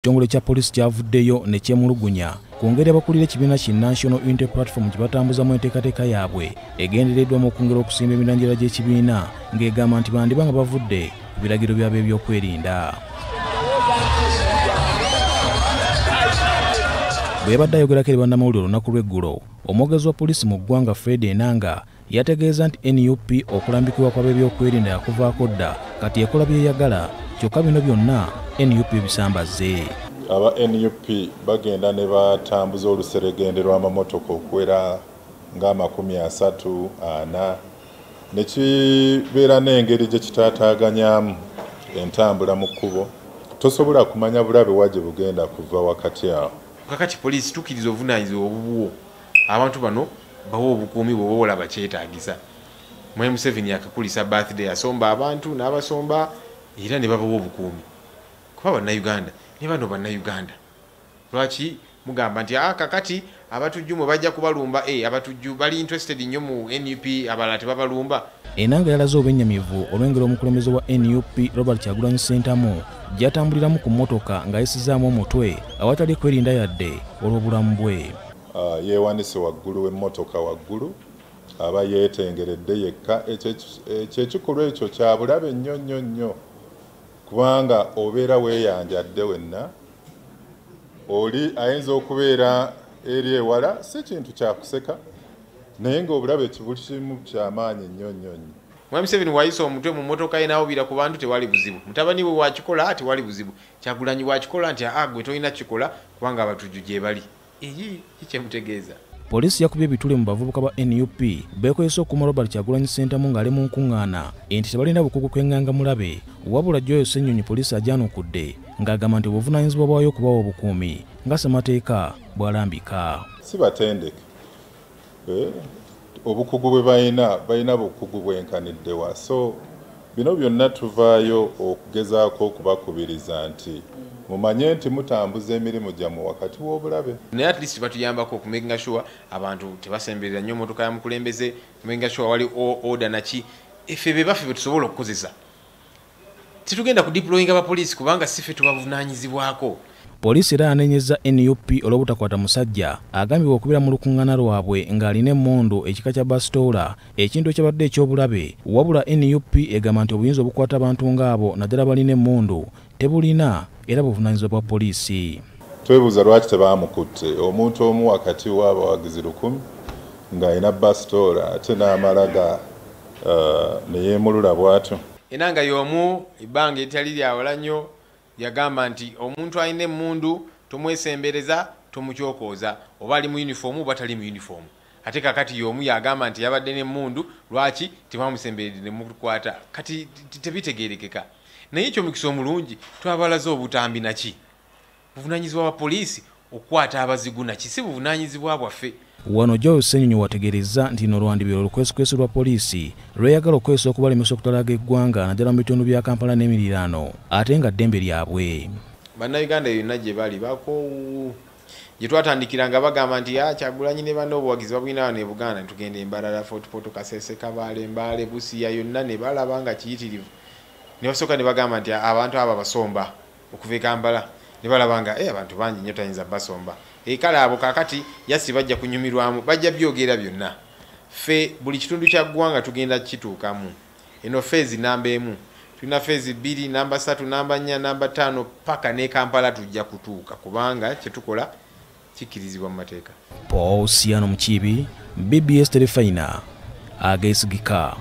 ekitongole kya poliisi kyavuddeyo ne kyemulugunya. Ku ngeri abakulira ekibiina ki national unity platform kye batambuzamu enteekateeka yaabwe egendereddwa mu okwongera okusimba emirandira gy'ekibiina ng'egamba nti bandiba nga bavudde ku biragiro byabwe ebyokwerinda. Bwe yabadde ayogerako eri bannamawulire olunaku lw'eggulo omwogezi wa poliisi mu ggwanga fred enanga yategeeza nti nup okulambikibwa kw'ab'ebyokwerinda yakuvaako dda kati ekola byeyagala kyokka bino byonna nup bisambaze aba nup bagenda ne batambuza oluseregende lw'amamotoka okuwera ng'amakumi asatu ana. Ne kibeera n'engeri gye kitaataaganyamu entambula mu kkubo. Tosobola kumanya bulabe wa gye bugenda kuva wakati awo. Kakati poliisi tukkiriza obuvunaanyizibwa obubwo abantu bano bawa obukuumi bwe bwola bakyetaagisa. Mwai museveni akakulisa birthday asomba abantu n'abasomba era ne babawa obukuumi. Kuba bannayuganda ne bano bannayuganda. Lwaki mugamba nti a kakati abatujju mwe bajja kubalumba e abatujju bali interested nnyo mu nup abalala tebabalumba. Enanga yalaze obwennyamivu olw'engeri omukulembeze wa nup robert kyagulanyi sentamu gy'atambuliramu ku mmotoka ng'ayisizaamu omutwe awatali kwerinda yadde olw'obulamu bwe. Uh, yeewanise waggulu w'emmotoka waggulu aba yeetengeredde yekka. Ekyekikolwa ekyo kya bulabe nnyo nnyo nnyo kubanga obeera weeyanjadde wenna oli ayinza okubeera eri ewala si kintu kyakuseka naye ng'obulabe kibukimu kyamaanyi nnyo nnyo nnyo. Mwami museveni wayisa omutwe mu motoka ye n'awubira ku bantu tewali buzibu. Mutabani we wakikola tewali buzibu. Kyagulanyi wakikola nti aa gwe tolina kikola kubanga abatujju gye bali. Eyi kikyemutegeeza poliisi yakubye ebitule mu bavubuka ba nup beekozesa okuma robert kyagulanyi sentamu ng'ali mu nkuŋŋaana enti tebalina bukugu kwenganga mulabe wabula joyo ssennyonyi poliisi ajanukudde ng'agamba nti obuvunaanyizibwa bwayo okubawa obukuumi nga ssemateeka bw'alambika. Si batendeke obukugu bwe balina balina bukugu bwenkaniddewa so bino byonna tuvaayo okugezaako okubakubiriza nti mumanye nti mutambuza emirimu gyammwe wakati w'obulabe. Naye at least batuyambako okumakinga sure abantu tebasemberera nnyo motoka ya mukulembeze kumakinga sure wali oda naki efe be baffe betusobola okukozesa titugenda kudiployinga bapoliisi kubanga sife tubavunanyizibwako poliisi era yanenyeza nup olw'obutakwata musajja agambibwa okubeera mu lukuŋŋaana lwabwe ng'alina emmundu ekika kya basitoola ekintu ekyabadde eky'obulabe. Wabula nup egamba nti obuyinza obukwata abantu ng'abo naddala balina emmundu tebulina era buvunaanyizibwa bwa poliisi. Twebuuza lwaki tebaamukutte. Omuntu omu wakati w'abawagizi lukumi ng'alina basitoola ate n'amalaga uh, ne yeemulula bw'atyo. Era nga y'omu ebbanga eritali lyawala nnyo yagamba nti omuntu alina emmundu tomwesembereza tomukyokooza oba ali mu yunifoomu oba tali mu yunifoomu ate kakati y'omu yagamba nti yabadde n'emmundu lwaki tebamusemberedde nemukwata kati tebitegerekeka naye ekyomukisa omulungi twabalaze obutambi naki buvunanyizibwa bwa poliisi okukwata abazigu naki si buvunanyizibwa bwaffe. Wano joyo ssenyonyi wategeereza nti no lwandibiro olukwesikwesi lwa poliisi lweyagala okukozesa okubalemesa okutalaga eggwanga naddala mu bitundu bya kampala n'emiriraano ate nga ddembe lyabwe. Bannayuganda yonna gye bali bakoowu gye twatandikira nga bagamba nti a kyagulanyi ne banna obuwagizi babulina wano e buganda netugenda embalala fortpoto kasese kabaale mbaale busiya yonna ne balaba nga kiyitirivu. Ne basooka ne bagamba nti abantu abo basomba okuva e kampala ne balaba nga abantu bangi nnyo tayinza basomba. Ekale abo kakati yasi bajja kunyumirwamu bajja byogera byonna. Ffe buli kitundu kya ggwanga tugenda kituukamu eno feezi namba emu. Tulina feezi bbiri namba satu namba nnya namba ttaano paka ne kampala tujja kutuuka kubanga kyetukola kikkirizibwa mu mateeka. Paul siano mukiibi bbs terefayina ageesigika